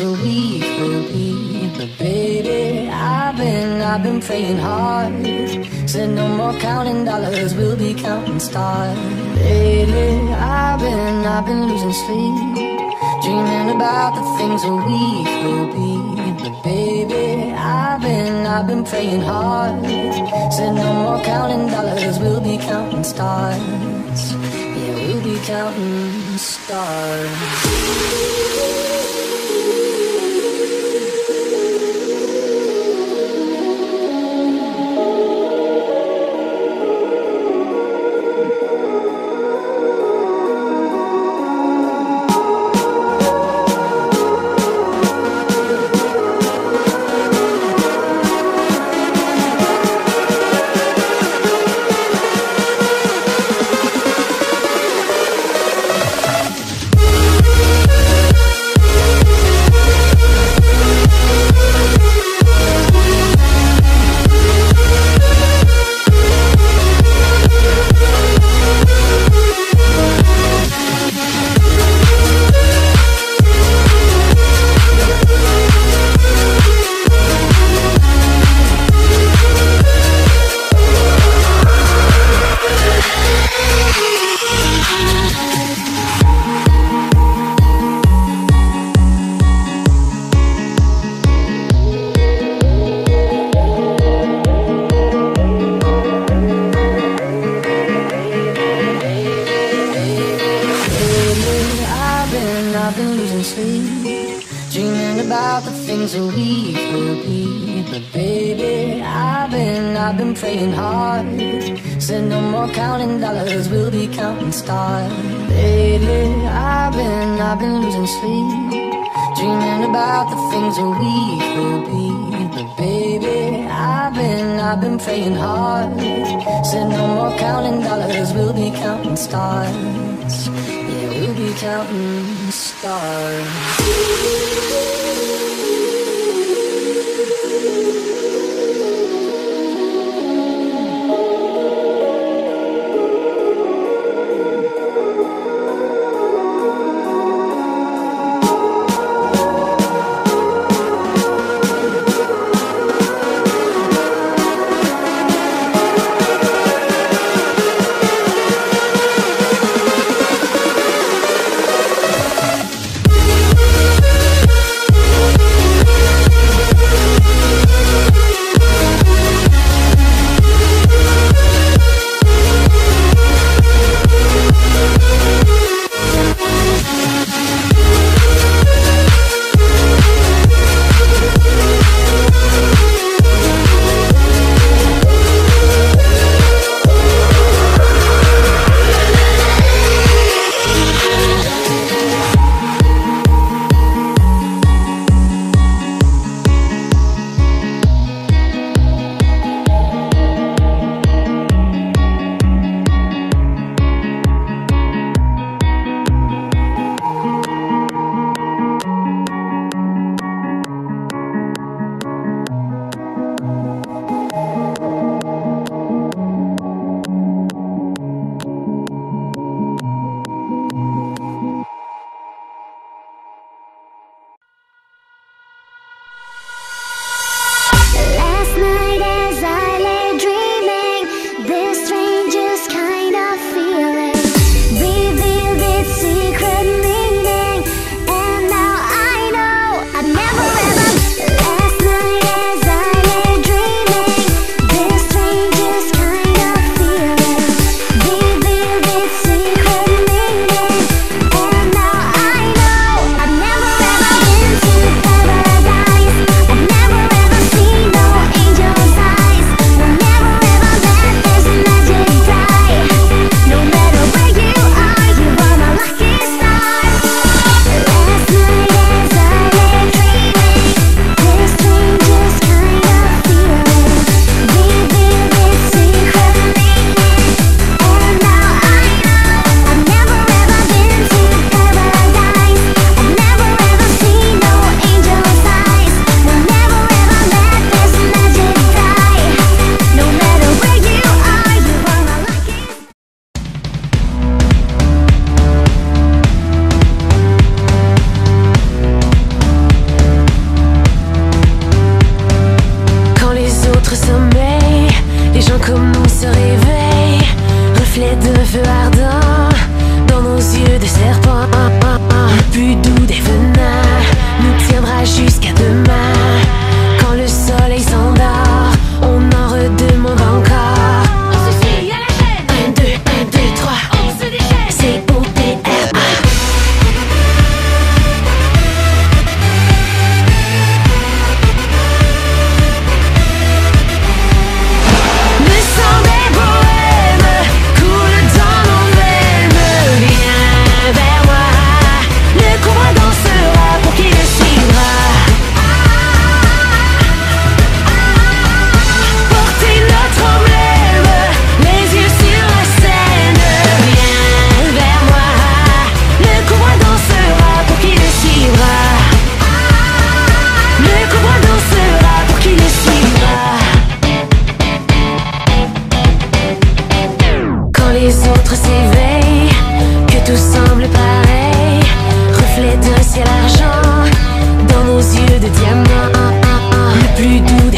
about the things that we could be. But baby, I've been, I've been praying hard. Said no more counting dollars, we'll be counting stars. Baby, I've been, I've been losing sleep. Dreaming about the things that we could be. But baby, I've been, I've been praying hard. Said no more counting dollars, we'll be counting stars. Yeah, we'll be counting stars. The things that we could be. But baby, I've been, I've been praying hard. Said no more counting dollars, we'll be counting stars. Baby, I've been, I've been losing sleep, dreaming about the things that we could be. But baby, I've been, I've been praying hard. Said no more counting dollars, we'll be counting stars. Yeah, we'll be counting stars. autres s'éveillent, que tout semble pareil. Reflet de ciel argent dans nos yeux de diamant. Le plus doux